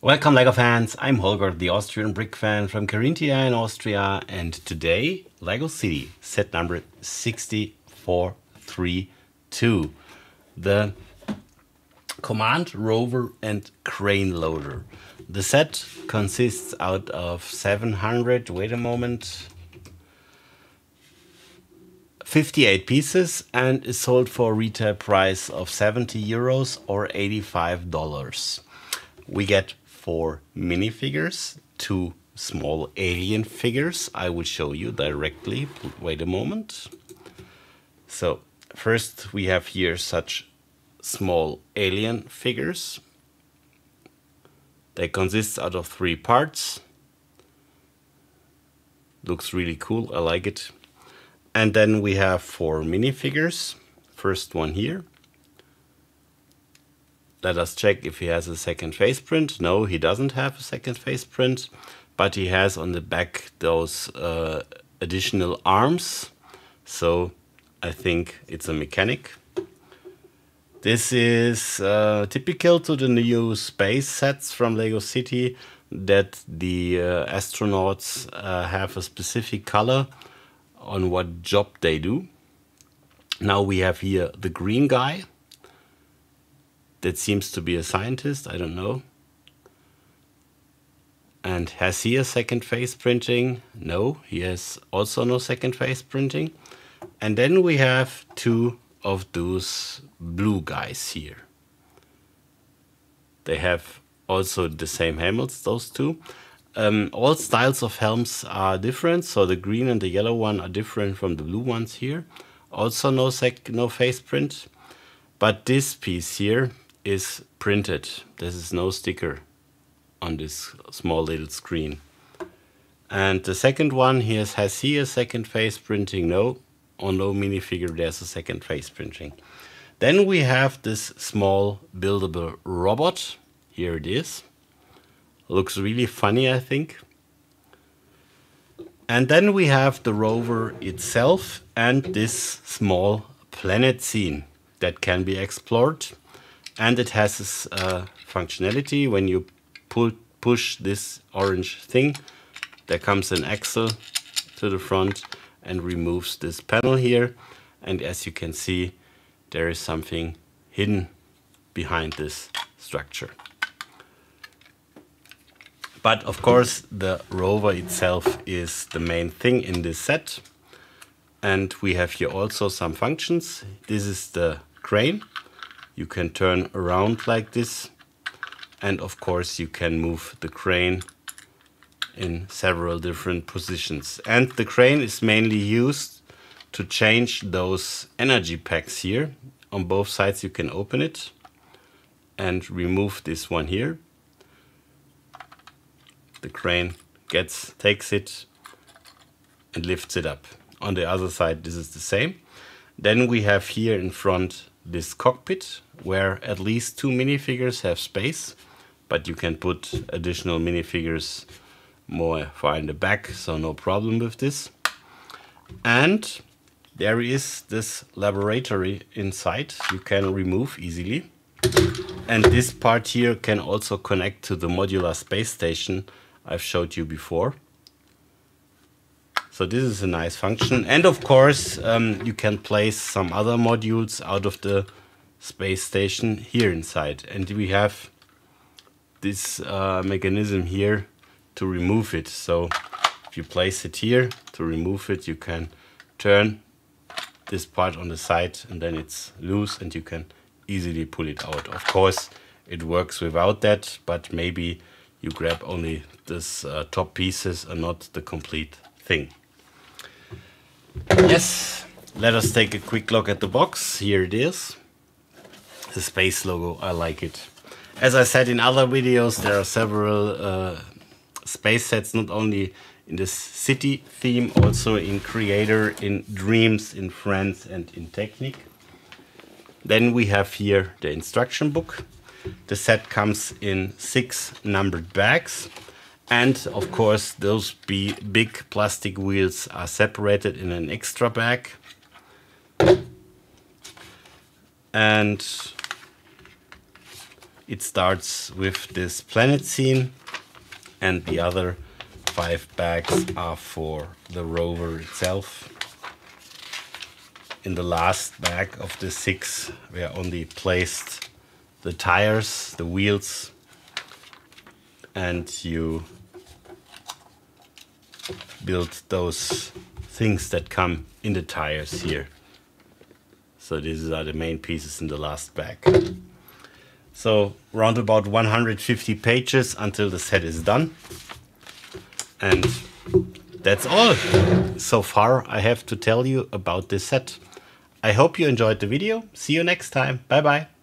Welcome LEGO fans, I'm Holger, the Austrian brick fan from Carinthia in Austria and today LEGO City set number 6432 the Command Rover and Crane Loader. The set consists out of 700, wait a moment, 58 pieces and is sold for a retail price of 70 euros or 85 dollars. We get four minifigures, two small alien figures. I will show you directly. Wait a moment. So first we have here such small alien figures. They consist out of three parts. Looks really cool, I like it. And then we have four minifigures. First one here. Let us check if he has a second face print. No, he doesn't have a second face print, but he has on the back those uh, additional arms. So I think it's a mechanic. This is uh, typical to the new space sets from LEGO City that the uh, astronauts uh, have a specific color on what job they do. Now we have here the green guy that seems to be a scientist, I don't know. And has he a second face printing? No, he has also no second face printing. And then we have two of those blue guys here. They have also the same helmets, those two. Um, all styles of helms are different, so the green and the yellow one are different from the blue ones here. Also no, sec no face print, but this piece here is printed. This is no sticker on this small little screen. And the second one here has here a second face printing. No, on no minifigure there's a second face printing. Then we have this small buildable robot. Here it is. Looks really funny, I think. And then we have the rover itself and this small planet scene that can be explored and it has this uh, functionality when you pull push this orange thing there comes an axle to the front and removes this panel here. And as you can see there is something hidden behind this structure. But of course the rover itself is the main thing in this set. And we have here also some functions. This is the crane you can turn around like this. And of course you can move the crane in several different positions. And the crane is mainly used to change those energy packs here. On both sides you can open it and remove this one here. The crane gets takes it and lifts it up. On the other side this is the same. Then we have here in front this cockpit where at least two minifigures have space, but you can put additional minifigures more far in the back, so no problem with this. And there is this laboratory inside you can remove easily. And this part here can also connect to the modular space station I've showed you before. So this is a nice function. And of course, um, you can place some other modules out of the space station here inside. And we have this uh, mechanism here to remove it. So if you place it here to remove it, you can turn this part on the side and then it's loose and you can easily pull it out. Of course, it works without that, but maybe you grab only this uh, top pieces and not the complete thing. Yes, let us take a quick look at the box. Here it is. The space logo, I like it. As I said in other videos, there are several uh, space sets, not only in the city theme, also in Creator, in Dreams, in Friends and in Technic. Then we have here the instruction book. The set comes in six numbered bags. And of course, those big plastic wheels are separated in an extra bag. And It starts with this planet scene and the other five bags are for the rover itself. In the last bag of the six, we are only placed the tires, the wheels, and you build those things that come in the tires here. So these are the main pieces in the last bag. So round about 150 pages until the set is done. And that's all so far I have to tell you about this set. I hope you enjoyed the video. See you next time. Bye bye.